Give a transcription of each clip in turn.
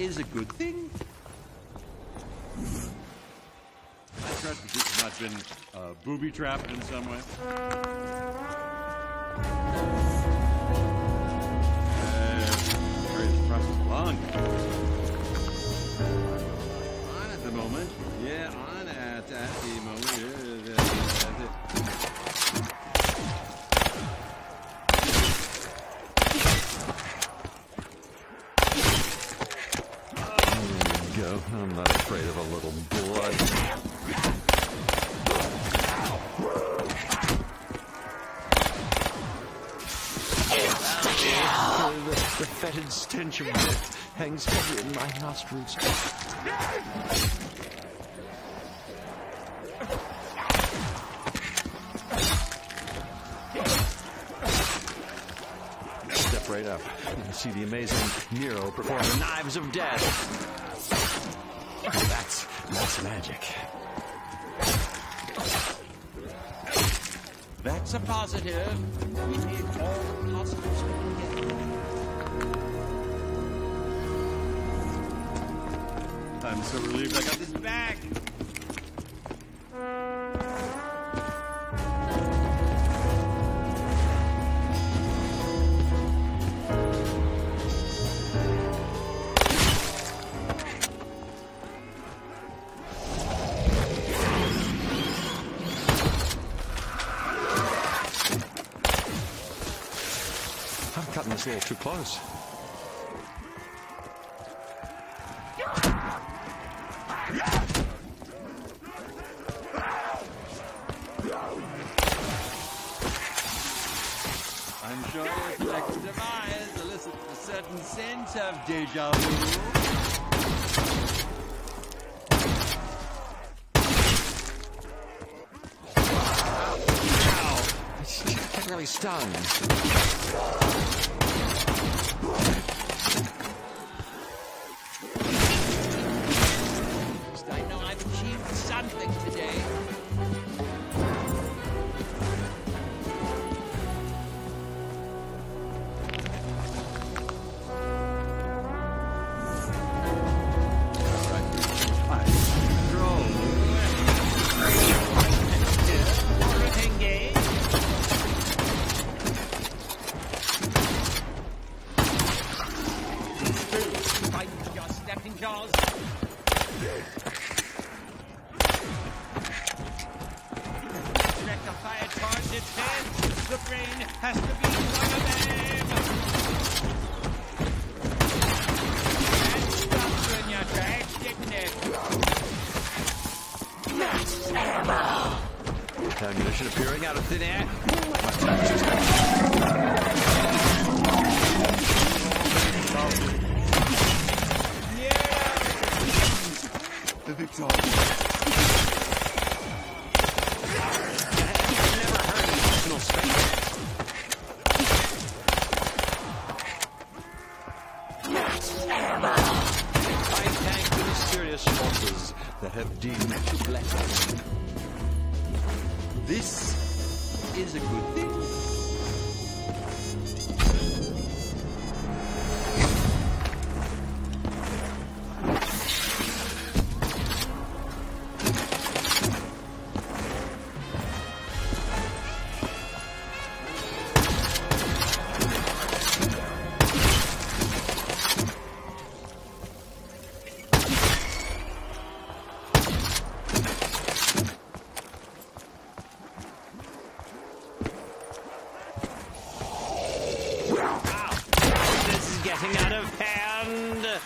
is a good thing. I trust that this has not been uh, booby trapped in some way. Uh, along. On at the moment. Yeah, on at, at the moment. Yeah, yeah, yeah, stench of death hangs heavy in my nostrils. Step right up and see the amazing Nero perform the knives of death. That's that's magic. That's a positive. We need all the positives we can get. I'm so relieved I got this back. I'm cutting this a little too close. Deja vu. Really stung. I know I've achieved something today. The victor. Again,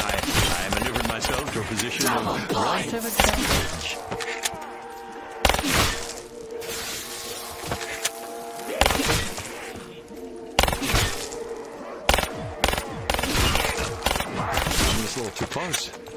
I, I maneuvered myself to a position of relative advantage. I'm a too close.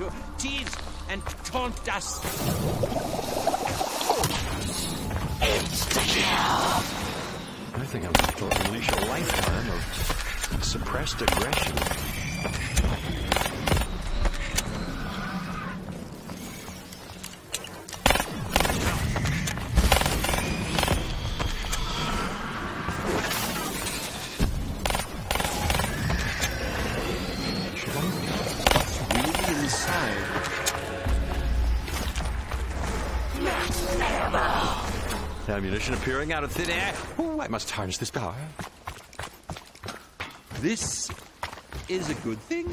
To tease and taunt us. I think I'm going to unleash a lifetime of suppressed aggression. Ammunition appearing out of thin air. Ooh, I must harness this power. This is a good thing.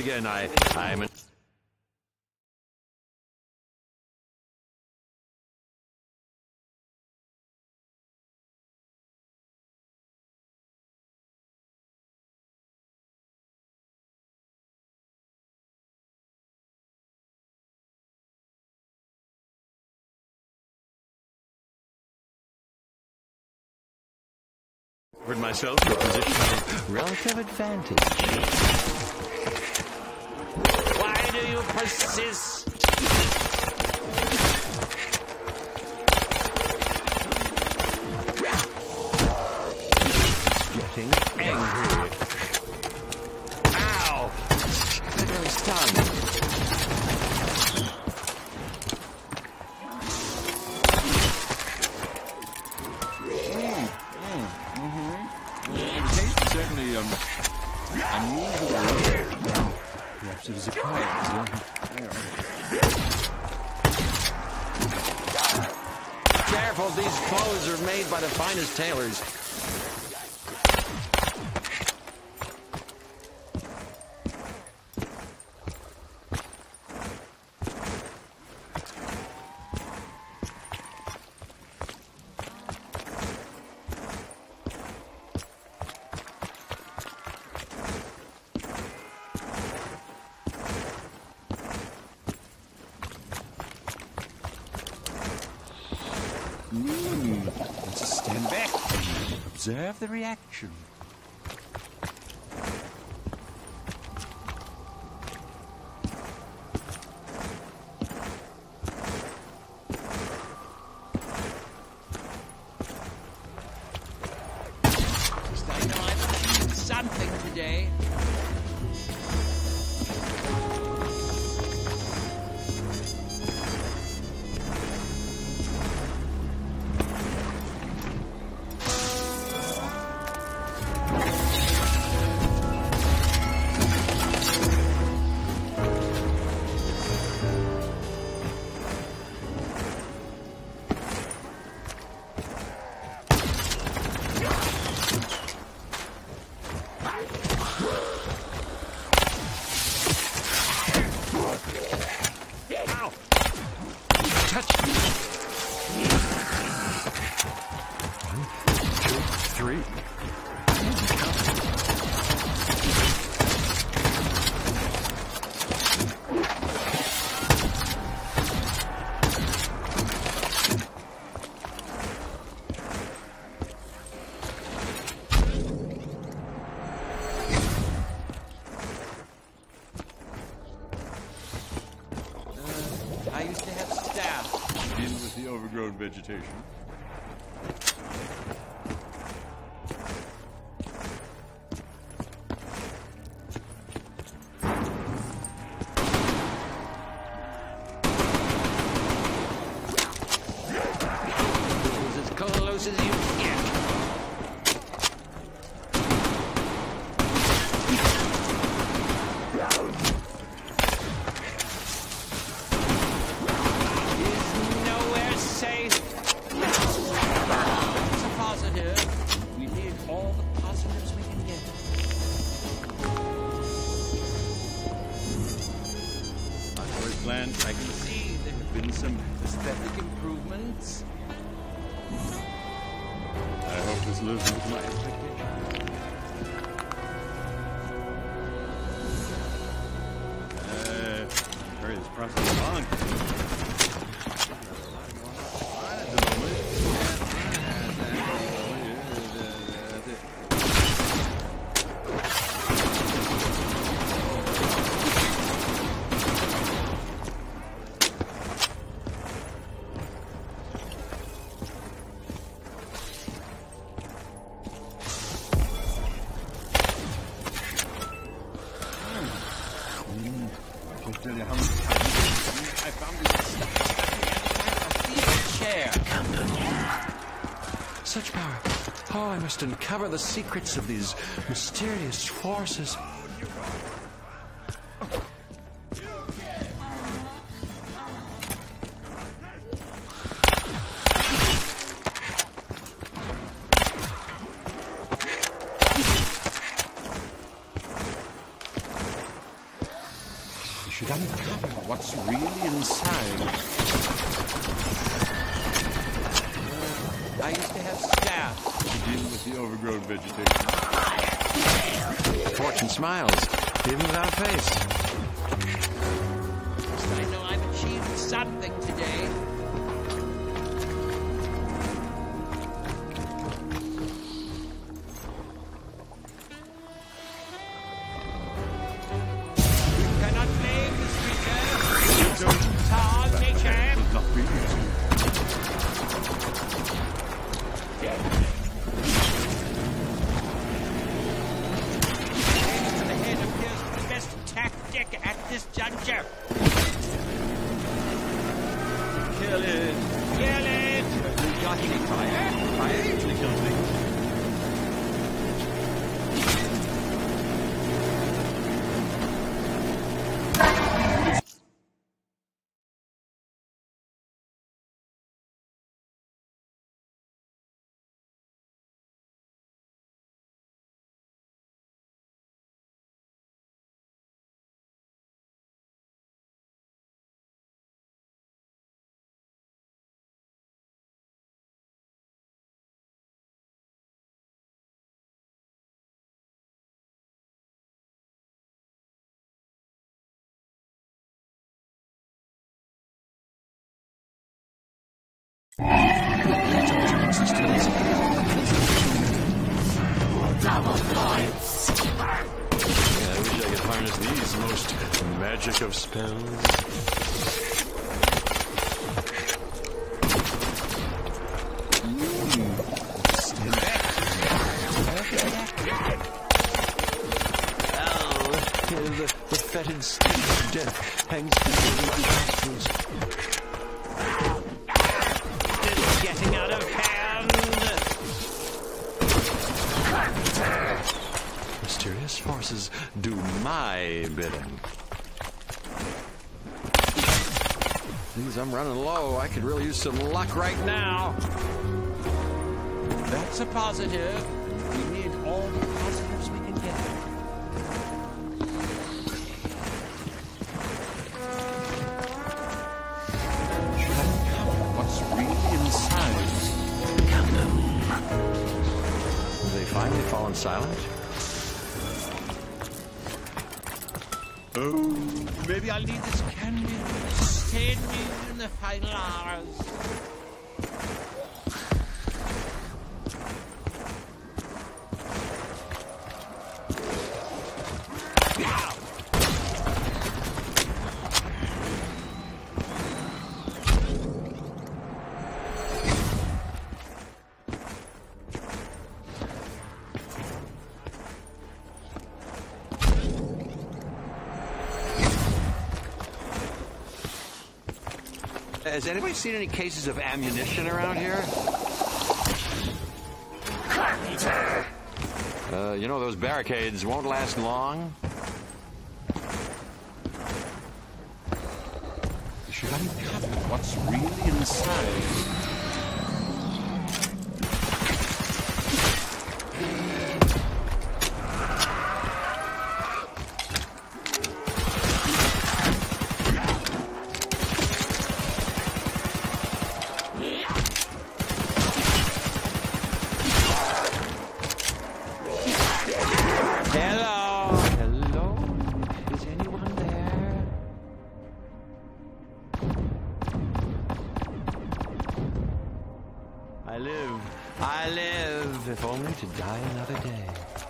Again, I, I'm an. Myself to a position of relative advantage. Why observe the reaction. close as you get. I uncover the secrets of these mysterious forces. Something today. Yeah, I wish I could harness these most magic of spells. Bidding. Please, I'm running low. I could really use some luck right now. That's a positive. We need all the positives we can get. What's really inside? Have they finally fallen silent? Oh, Maybe I'll need this candy to sustain me in the final hours. Has anybody seen any cases of ammunition around here? Uh, you know, those barricades won't last long. should uncover what's really inside. Another day.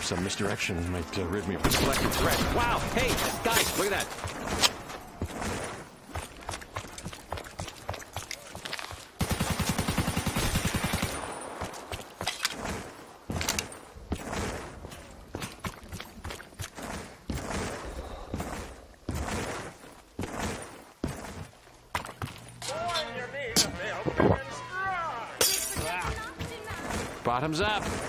Perhaps some misdirection might uh, rid me of the selected threat. Wow! Hey, guys, look at that. Bottoms up.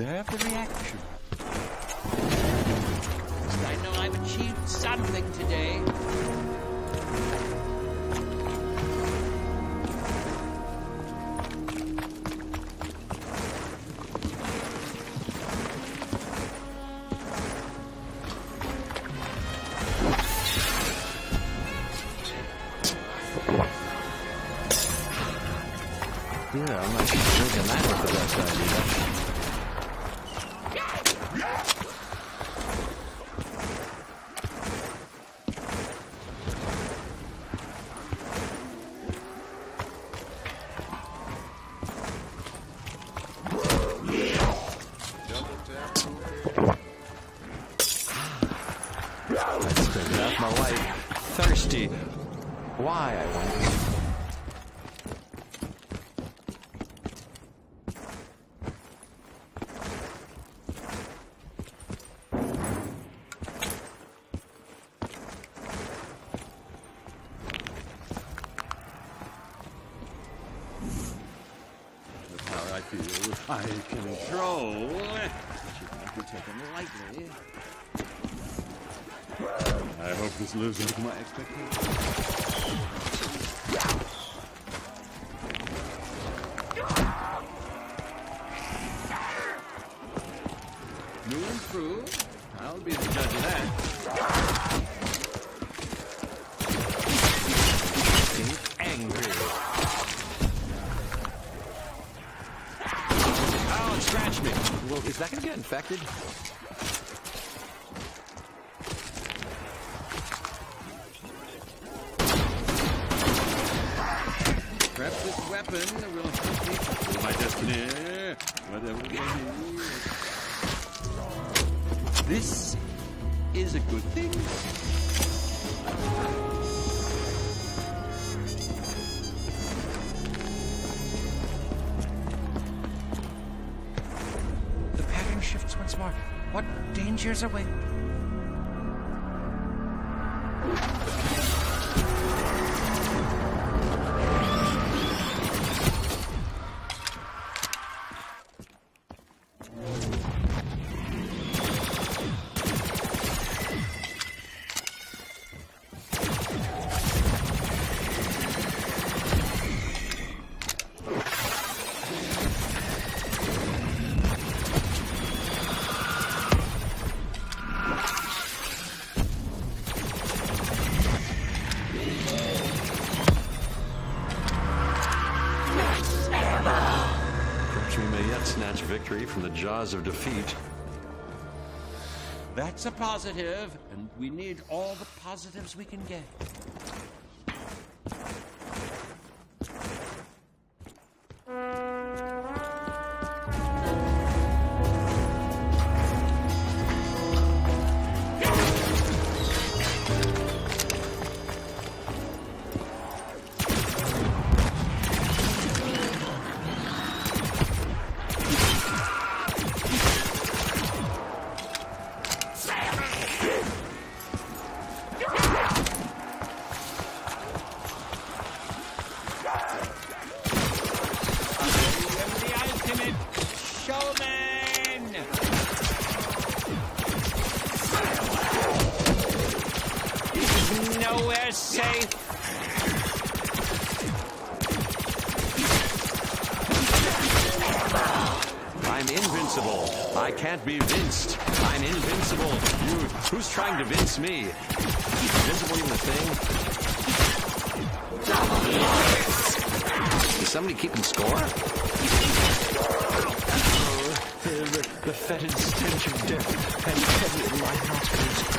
Observe the reaction. I control. Should not be taken lightly. I hope this lives up to my expectations. That going to get infected? Perhaps this weapon will help my destiny. Whatever it. This is a good thing. What dangers await? Jaws of defeat. That's a positive, and we need all the positives we can get. Invincible. I can't be vinced. I'm invincible. You, who's trying to vince me? Invincible even a thing? Is somebody keeping score? The, the fetid stench of death and heavy in my nostrils.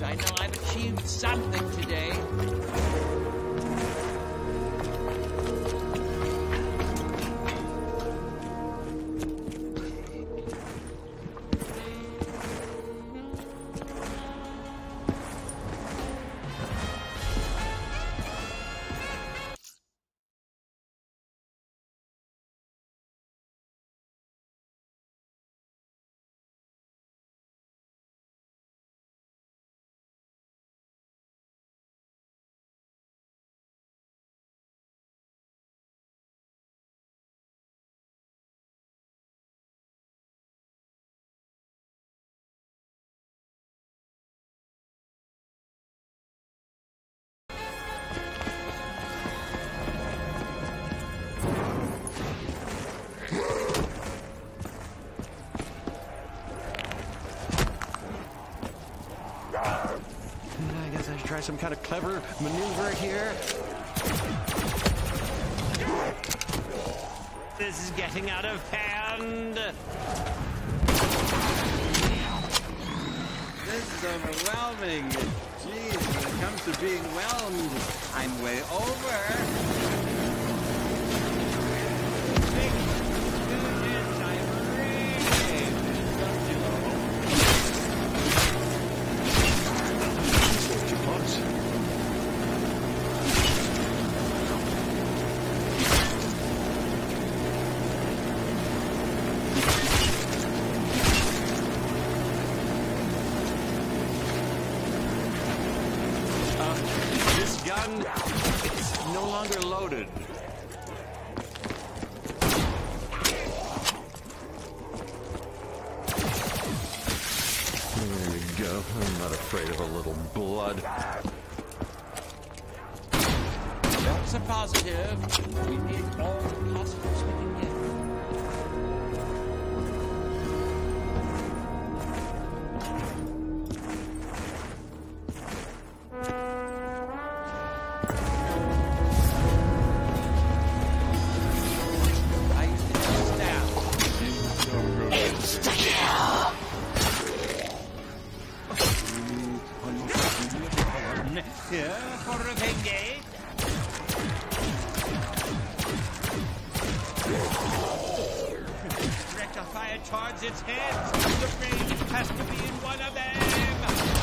I know I've achieved something try some kind of clever maneuver here. This is getting out of hand. This is overwhelming. Jeez, when it comes to being whelmed, I'm way over. Here for a fire towards its head. The brain has to be in one of them.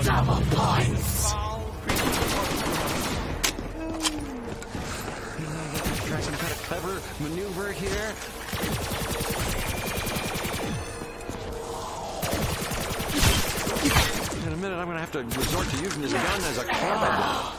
Foul creature. Try some kind of clever maneuver here. In a minute, I'm going to have to resort to using this gun as a club.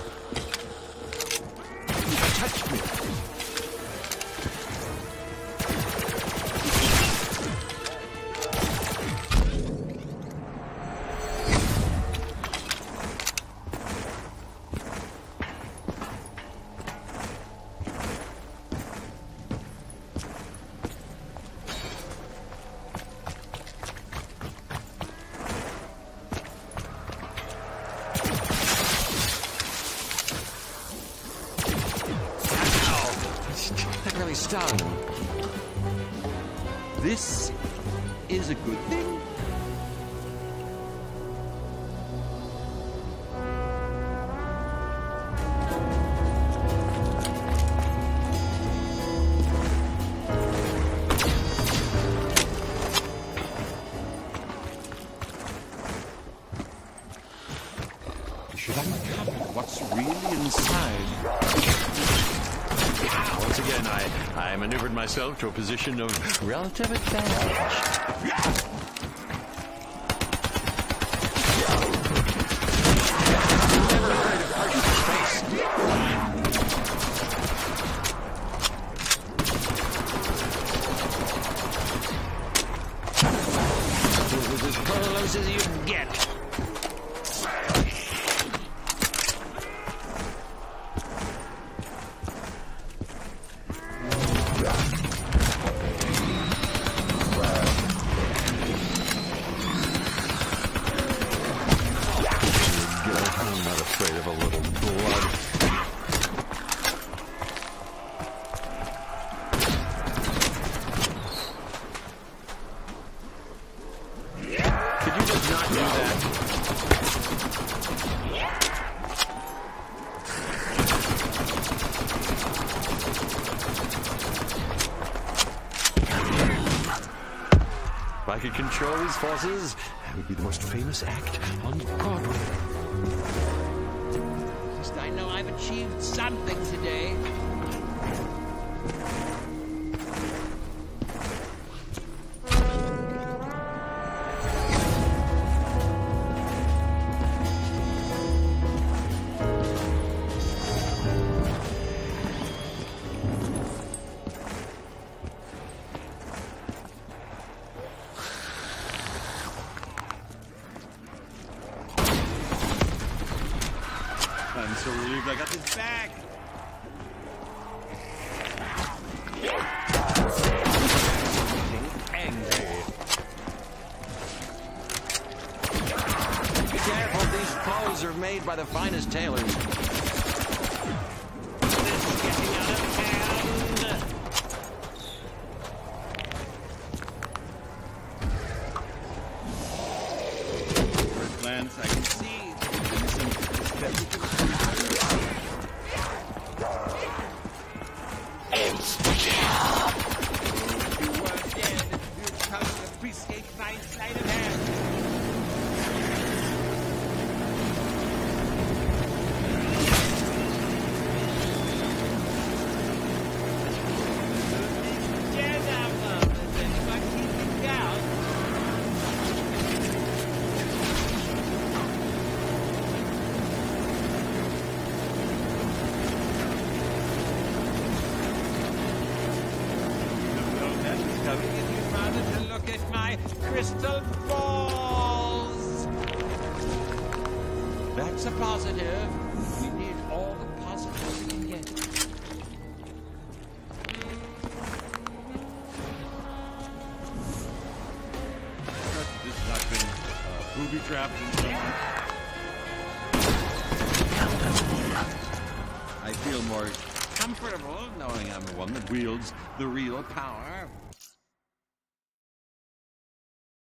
stung. This is a good thing. go to a position of relative advantage. forces would be the most famous act on Broadway. At least I know I've achieved something today. back. Angry. Be careful, these clothes are made by the finest tailors. I feel more comfortable knowing I'm the one that wields the real power.